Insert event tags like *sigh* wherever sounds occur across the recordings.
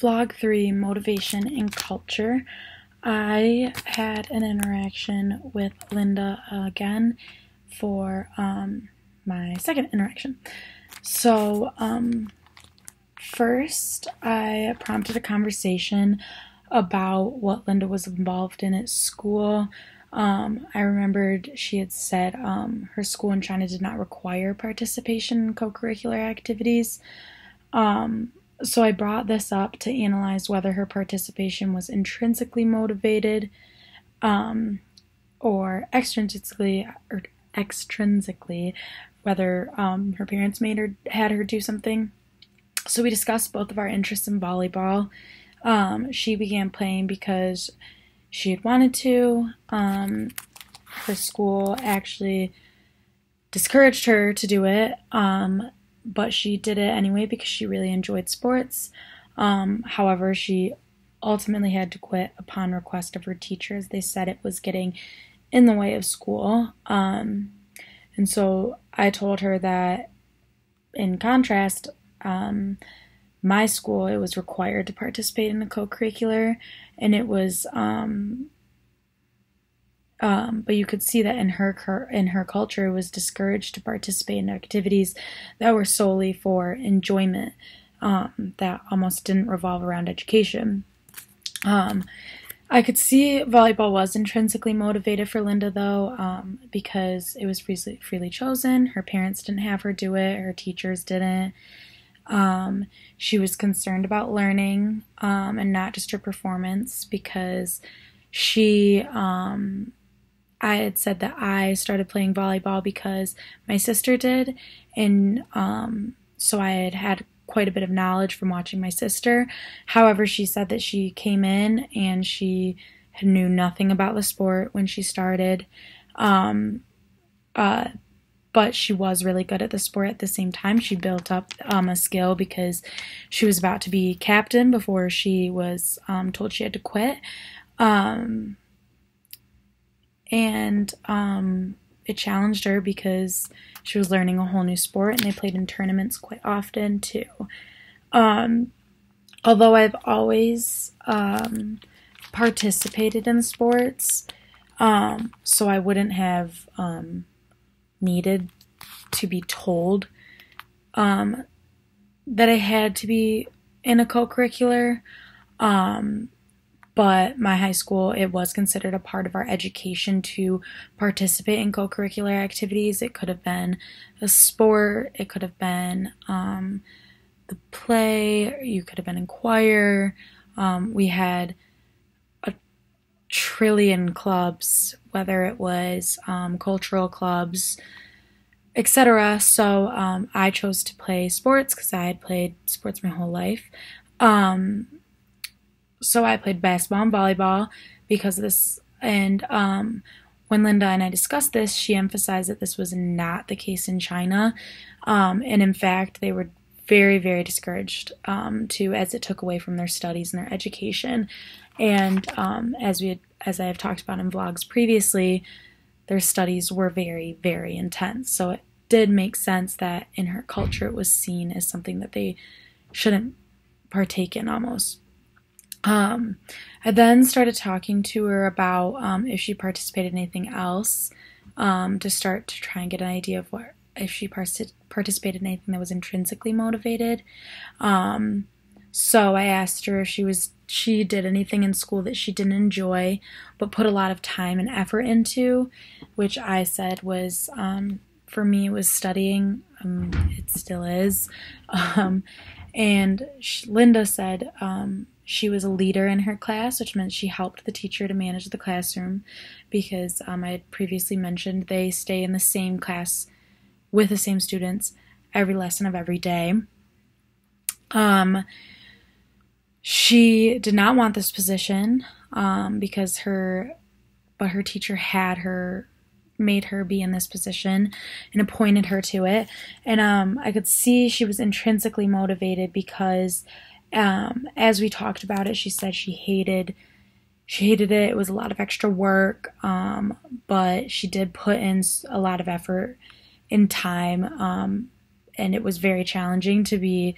Vlog 3 Motivation and Culture. I had an interaction with Linda again for um, my second interaction. So, um, first, I prompted a conversation about what Linda was involved in at school. Um, I remembered she had said um, her school in China did not require participation in co curricular activities. Um, so I brought this up to analyze whether her participation was intrinsically motivated um, or extrinsically or extrinsically whether um, her parents made her had her do something. So we discussed both of our interests in volleyball. Um, she began playing because she had wanted to. Um, her school actually discouraged her to do it, um, but she did it anyway because she really enjoyed sports. Um, however, she ultimately had to quit upon request of her teachers. They said it was getting in the way of school. Um, and so I told her that, in contrast, um, my school it was required to participate in a co-curricular, and it was. Um, um, but you could see that in her in her culture, it was discouraged to participate in activities that were solely for enjoyment, um, that almost didn't revolve around education. Um, I could see volleyball was intrinsically motivated for Linda, though, um, because it was freely, freely chosen. Her parents didn't have her do it, her teachers didn't. Um, she was concerned about learning um, and not just her performance because she, um, I had said that I started playing volleyball because my sister did, and um, so I had had quite a bit of knowledge from watching my sister. However, she said that she came in and she knew nothing about the sport when she started. Um, uh, but she was really good at the sport at the same time. She built up um, a skill because she was about to be captain before she was um, told she had to quit. Um, and um, it challenged her because she was learning a whole new sport and they played in tournaments quite often too. Um, although I've always um, participated in sports, um, so I wouldn't have um, needed to be told um, that I had to be in a co curricular. Um, but my high school it was considered a part of our education to participate in co-curricular activities. It could have been a sport. It could have been um, the play. You could have been in choir. Um, we had a trillion clubs whether it was um, cultural clubs etc so um, i chose to play sports because i had played sports my whole life. Um, so I played basketball and volleyball because this. And um, when Linda and I discussed this, she emphasized that this was not the case in China. Um, and in fact, they were very, very discouraged um, to as it took away from their studies and their education. And um, as we had, as I have talked about in vlogs previously, their studies were very, very intense. So it did make sense that in her culture it was seen as something that they shouldn't partake in almost. Um, I then started talking to her about um, if she participated in anything else um, to start to try and get an idea of what if she participated in anything that was intrinsically motivated. Um, so I asked her if she was she did anything in school that she didn't enjoy but put a lot of time and effort into, which I said was um, for me was studying. Um, it still is, *laughs* and she, Linda said she was a leader in her class, which meant she helped the teacher to manage the classroom because um, I had previously mentioned they stay in the same class with the same students every lesson of every day. Um, she did not want this position um, because her, but her teacher had her made her be in this position and appointed her to it. And um, I could see she was intrinsically motivated because um, as we talked about it, she said she hated she hated it. It was a lot of extra work, um, but she did put in a lot of effort in time, um, and it was very challenging to be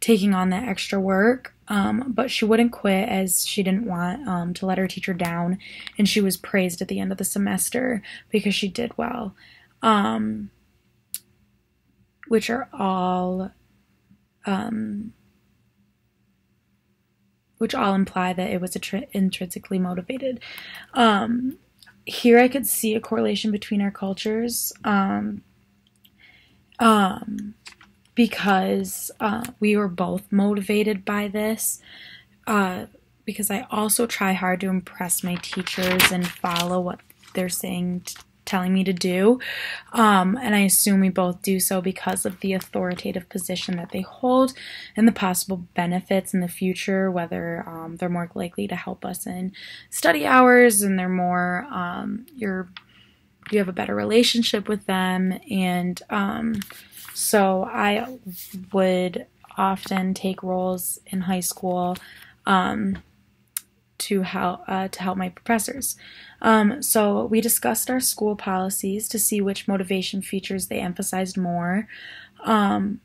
taking on that extra work. Um, but she wouldn't quit as she didn't want um, to let her teacher down, and she was praised at the end of the semester because she did well, um, which are all, um, which all imply that it was tr- intrinsically motivated. Um, here, I could see a correlation between our cultures. Um, um, because uh, we were both motivated by this. Uh, because I also try hard to impress my teachers and follow what they're saying, telling me to do. Um, and I assume we both do so because of the authoritative position that they hold and the possible benefits in the future, whether um, they're more likely to help us in study hours and they're more, um, you're, you have a better relationship with them and, um, so I would often take roles in high school um, to help uh, to help my professors. Um, so we discussed our school policies to see which motivation features they emphasized more. Um,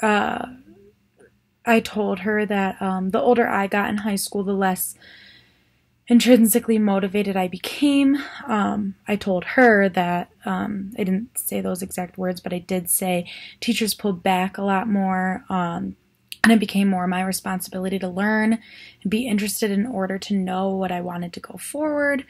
uh, I told her that um, the older I got in high school, the less intrinsically motivated I became. Um, I told her that um, I didn't say those exact words, but I did say teachers pulled back a lot more. Um, and it became more my responsibility to learn and be interested in order to know what I wanted to go forward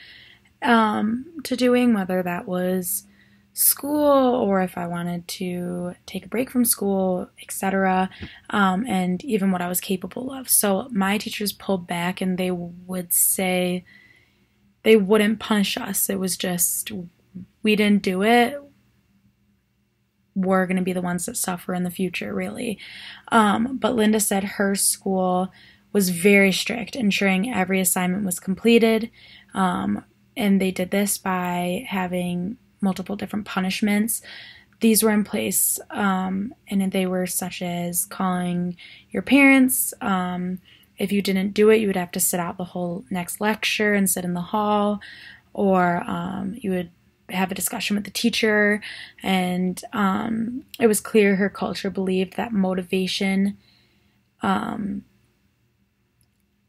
um, to doing, whether that was school or if I wanted to take a break from school, etc., um, and even what I was capable of. So my teachers pulled back and they would say they wouldn't punish us. It was just we didn't do it. We're going to be the ones that suffer in the future, really. Um, but Linda said her school was very strict, ensuring every assignment was completed. Um, and they did this by having multiple different punishments. These were in place, um, and they were such as calling your parents. Um, if you didn't do it, you would have to sit out the whole next lecture and sit in the hall, or um, you would have a discussion with the teacher. And um, it was clear her culture believed that motivation um,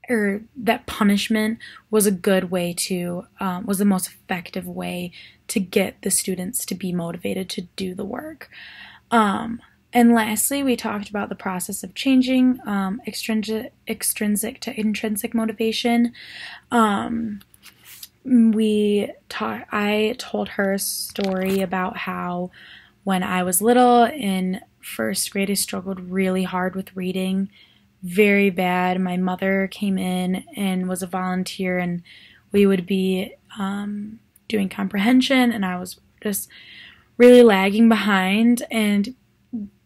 or that punishment was a good way to um, was the most effective way to get the students to be motivated to do the work um, and lastly we talked about the process of changing um, extrinsic, extrinsic to intrinsic motivation um, we taught i told her a story about how when i was little in first grade i struggled really hard with reading very bad. My mother came in and was a volunteer, and we would be um, doing comprehension, and I was just really lagging behind. And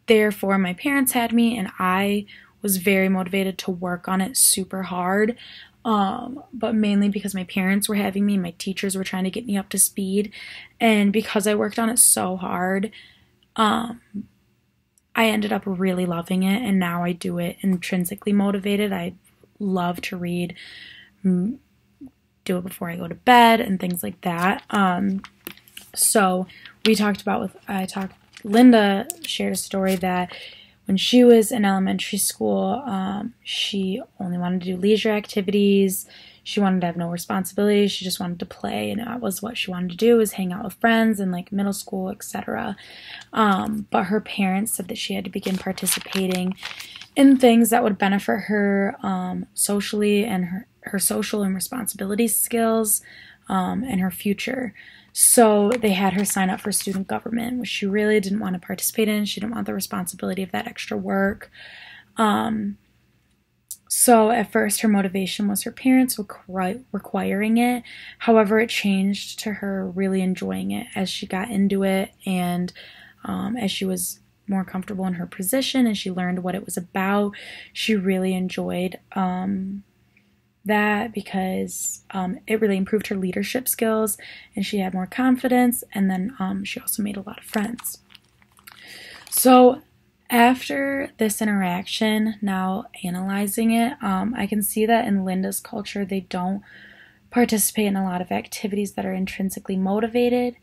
therefore, my parents had me, and I was very motivated to work on it super hard. Um, but mainly because my parents were having me, my teachers were trying to get me up to speed, and because I worked on it so hard, um, I ended up really loving it, and now I do it intrinsically motivated. I love to read, do it before I go to bed, and things like that. Um, so we talked about with I talked. Linda shared a story that when she was in elementary school, um, she only wanted to do leisure activities. She wanted to have no responsibilities. She just wanted to play, and that was what she wanted to do: was hang out with friends in like middle school, etc. Um, but her parents said that she had to begin participating in things that would benefit her um, socially and her her social and responsibility skills um, and her future. So they had her sign up for student government, which she really didn't want to participate in. She didn't want the responsibility of that extra work. Um, so at first, her motivation was her parents requ- requiring it. However, it changed to her really enjoying it as she got into it and um, as she was more comfortable in her position and she learned what it was about. She really enjoyed um, that because um, it really improved her leadership skills and she had more confidence. And then um, she also made a lot of friends. So after this interaction, now analyzing it, um, I can see that in Linda's culture, they don't participate in a lot of activities that are intrinsically motivated.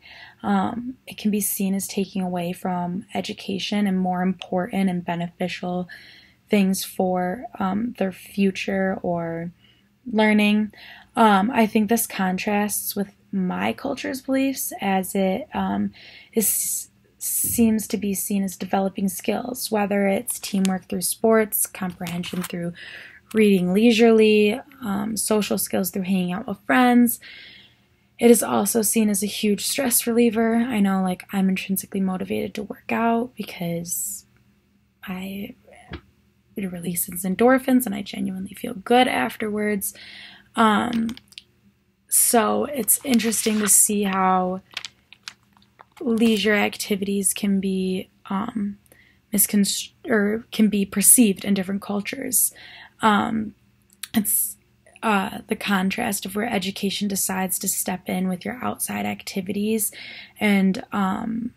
Um, it can be seen as taking away from education and more important and beneficial things for um, their future or learning. Um, I think this contrasts with my culture's beliefs as it um, is seems to be seen as developing skills, whether it's teamwork through sports, comprehension through reading leisurely, um, social skills through hanging out with friends. It is also seen as a huge stress reliever. I know, like, I'm intrinsically motivated to work out because I it releases endorphins and I genuinely feel good afterwards. Um, so it's interesting to see how leisure activities can be um, misconstrued or can be perceived in different cultures. Um, it's uh, the contrast of where education decides to step in with your outside activities, and um,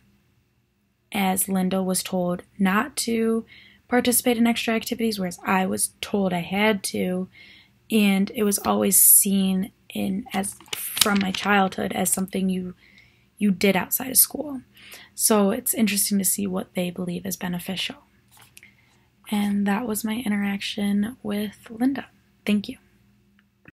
as Linda was told not to participate in extra activities, whereas I was told I had to, and it was always seen in as from my childhood as something you you did outside of school. So it's interesting to see what they believe is beneficial. And that was my interaction with Linda. Thank you.